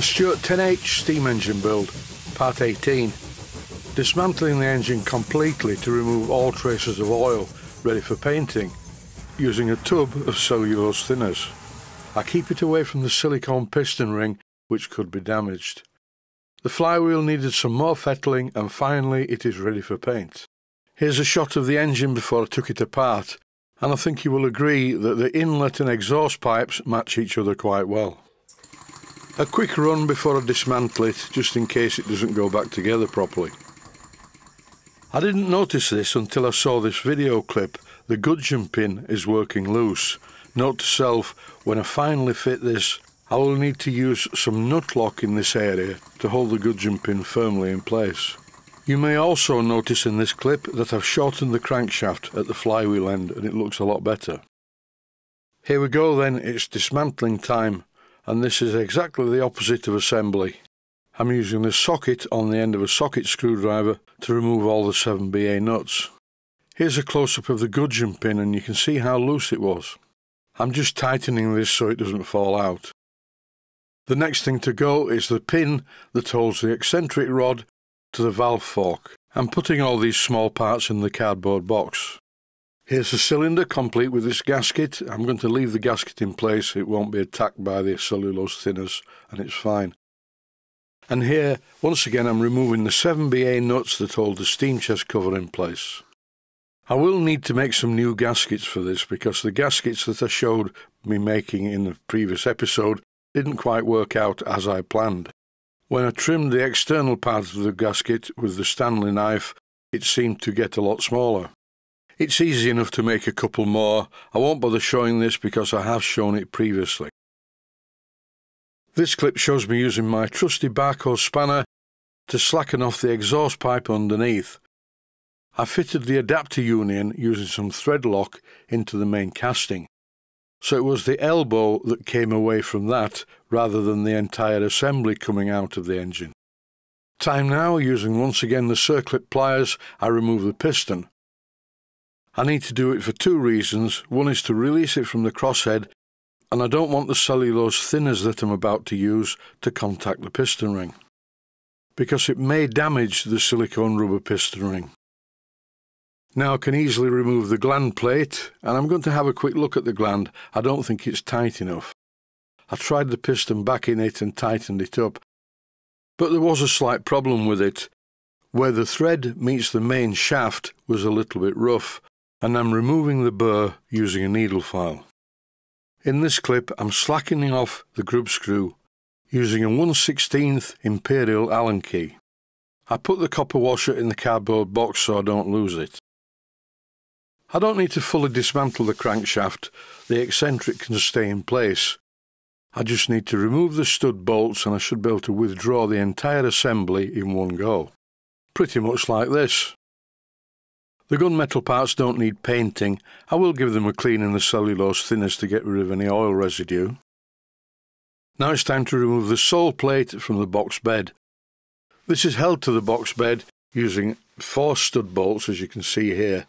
A Stuart 10H steam engine build, part 18. Dismantling the engine completely to remove all traces of oil ready for painting, using a tub of cellulose thinners. I keep it away from the silicone piston ring which could be damaged. The flywheel needed some more fettling and finally it is ready for paint. Here's a shot of the engine before I took it apart and I think you will agree that the inlet and exhaust pipes match each other quite well. A quick run before I dismantle it, just in case it doesn't go back together properly. I didn't notice this until I saw this video clip. The gudgeon pin is working loose. Note to self, when I finally fit this, I will need to use some nut lock in this area to hold the gudgeon pin firmly in place. You may also notice in this clip that I've shortened the crankshaft at the flywheel end and it looks a lot better. Here we go then, it's dismantling time and this is exactly the opposite of assembly. I'm using the socket on the end of a socket screwdriver to remove all the 7BA nuts. Here's a close-up of the gudgeon pin and you can see how loose it was. I'm just tightening this so it doesn't fall out. The next thing to go is the pin that holds the eccentric rod to the valve fork. I'm putting all these small parts in the cardboard box. Here's the cylinder complete with this gasket. I'm going to leave the gasket in place. It won't be attacked by the cellulose thinners and it's fine. And here, once again, I'm removing the 7BA nuts that hold the steam chest cover in place. I will need to make some new gaskets for this because the gaskets that I showed me making in the previous episode didn't quite work out as I planned. When I trimmed the external part of the gasket with the Stanley knife, it seemed to get a lot smaller. It's easy enough to make a couple more. I won't bother showing this because I have shown it previously. This clip shows me using my trusty Bahco spanner to slacken off the exhaust pipe underneath. I fitted the adapter union using some thread lock into the main casting. So it was the elbow that came away from that rather than the entire assembly coming out of the engine. Time now, using once again the circlip pliers, I remove the piston. I need to do it for two reasons. One is to release it from the crosshead, and I don't want the cellulose thinners that I'm about to use to contact the piston ring, because it may damage the silicone rubber piston ring. Now I can easily remove the gland plate, and I'm going to have a quick look at the gland. I don't think it's tight enough. I tried the piston back in it and tightened it up, but there was a slight problem with it. Where the thread meets the main shaft was a little bit rough, and I'm removing the burr using a needle file. In this clip I'm slackening off the grub screw using a 1 16th Imperial Allen key. I put the copper washer in the cardboard box so I don't lose it. I don't need to fully dismantle the crankshaft, the eccentric can stay in place. I just need to remove the stud bolts and I should be able to withdraw the entire assembly in one go. Pretty much like this. The gunmetal parts don't need painting. I will give them a clean in the cellulose thinners to get rid of any oil residue. Now it's time to remove the sole plate from the box bed. This is held to the box bed using four stud bolts as you can see here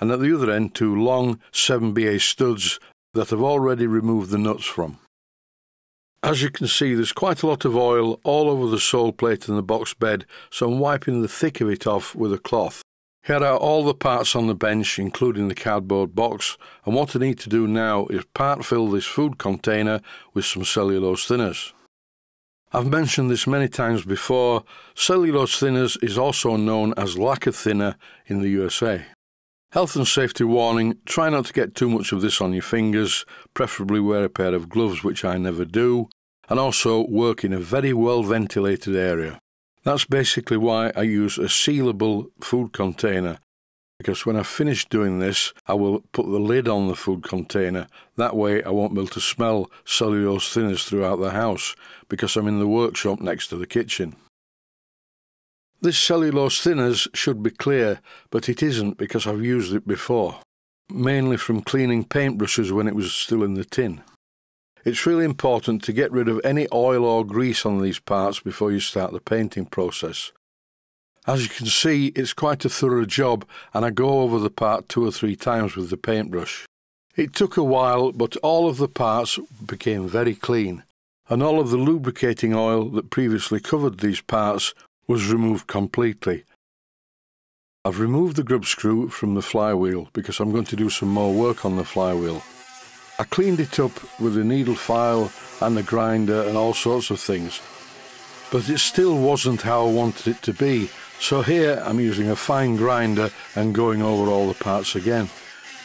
and at the other end two long 7BA studs that I've already removed the nuts from. As you can see there's quite a lot of oil all over the sole plate in the box bed so I'm wiping the thick of it off with a cloth. Here are all the parts on the bench, including the cardboard box, and what I need to do now is part fill this food container with some cellulose thinners. I've mentioned this many times before, cellulose thinners is also known as lacquer thinner in the USA. Health and safety warning, try not to get too much of this on your fingers, preferably wear a pair of gloves, which I never do, and also work in a very well ventilated area. That's basically why I use a sealable food container because when I finish doing this, I will put the lid on the food container. That way I won't be able to smell cellulose thinners throughout the house because I'm in the workshop next to the kitchen. This cellulose thinners should be clear, but it isn't because I've used it before, mainly from cleaning paintbrushes when it was still in the tin. It's really important to get rid of any oil or grease on these parts before you start the painting process. As you can see, it's quite a thorough job and I go over the part two or three times with the paintbrush. It took a while, but all of the parts became very clean, and all of the lubricating oil that previously covered these parts was removed completely. I've removed the grub screw from the flywheel because I'm going to do some more work on the flywheel. I cleaned it up with a needle file and a grinder and all sorts of things, but it still wasn't how I wanted it to be, so here I'm using a fine grinder and going over all the parts again.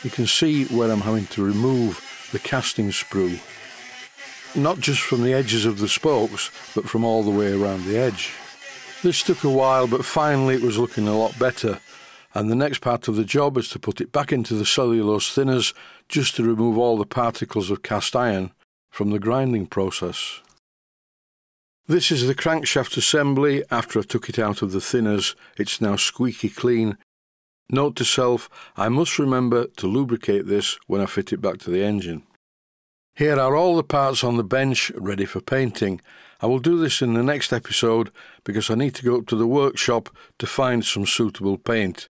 You can see where I'm having to remove the casting sprue, not just from the edges of the spokes, but from all the way around the edge. This took a while, but finally it was looking a lot better, and the next part of the job is to put it back into the cellulose thinners just to remove all the particles of cast iron from the grinding process. This is the crankshaft assembly after I took it out of the thinners. It's now squeaky clean. Note to self, I must remember to lubricate this when I fit it back to the engine. Here are all the parts on the bench ready for painting. I will do this in the next episode because I need to go up to the workshop to find some suitable paint.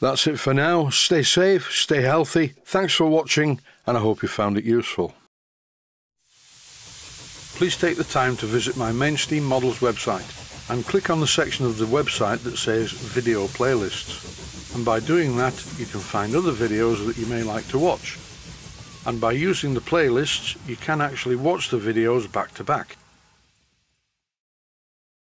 That's it for now. Stay safe, stay healthy. Thanks for watching, and I hope you found it useful. Please take the time to visit my Mainsteam Models website and click on the section of the website that says Video Playlists. And by doing that, you can find other videos that you may like to watch. And by using the playlists, you can actually watch the videos back to back.